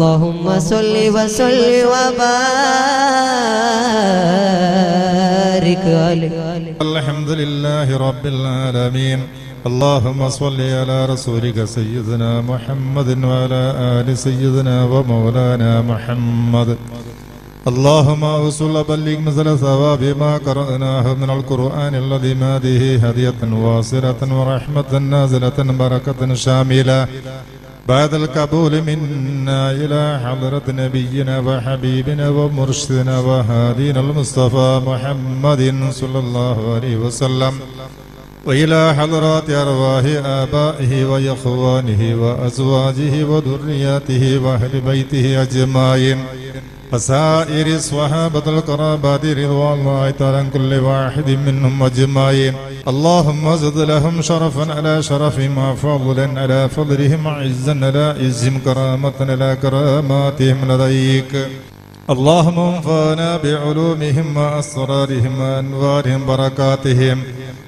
اللهم صل وسلم وبارك عليه. الحمد لله رب العالمين. اللهم صل على رسولك سيدنا محمد وعلى آل سيدنا ومولانا محمد. اللهم أوصل بلغ مثل ثواب ما قرأناه من القرآن الذي ما به هدية واصلة ورحمة نازلة بركة شاملة. بعد القبول منا إلى حضرة نبينا وحبيبنا ومرشدنا وهادينا المصطفى محمد صلى الله عليه وسلم وإلى حضرات أرواح آبائه وإخوانه وأزواجه وذرياته وأهل بيته أجمعين. وسائر الصحابة القرابات رضوان الله تعالى كل واحد منهم أجمعين. اللهم زد لهم شرفا على شرفهم وفضلا على فضلهم عزا على عزهم كرامة على كراماتهم لديك. اللهم انفعنا بعلومهم وأسرارهم وأنوارهم بركاتهم.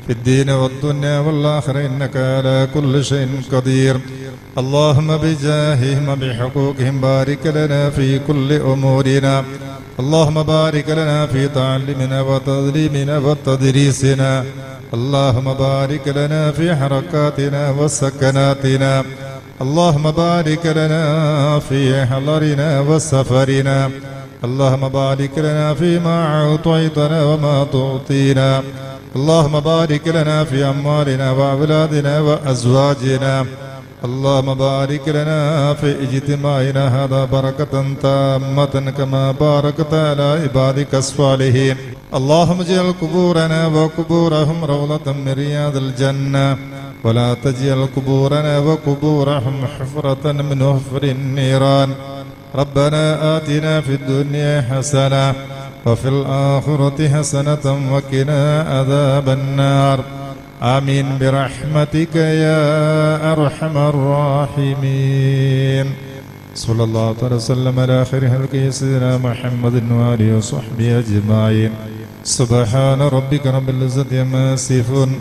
في الدين والدنيا والآخرة إنك على كل شيء قدير. اللهم بجاههم وبحقوقهم بارك لنا في كل أمورنا. اللهم بارك لنا في تعلمنا وتظليمنا وتدريسنا. اللهم بارك لنا في حركاتنا وسكناتنا. اللهم بارك لنا في حضرنا وسفرنا. اللهم بارك لنا فيما أعطيتنا وما تعطينا. اللهم بارك لنا في أموالنا وأولادنا وأزواجنا. اللهم بارك لنا في اجتماعنا. هذا بركة تامة كما باركت على عبادك الصالحين. اللهم اجعل قبورنا وقبورهم روضة من رياض الجنة. ولا تجعل قبورنا وقبورهم حفرة من حفر النيران. ربنا آتنا في الدنيا حسنة وفي الآخرة حسنة وقنا عذاب النار. آمين برحمتك يا أرحم الراحمين. صلى الله تعالى وسلم على خير خلقه سيدنا محمد وآله وصحبه أجمعين. سبحان ربك رب العزة عما يصفون.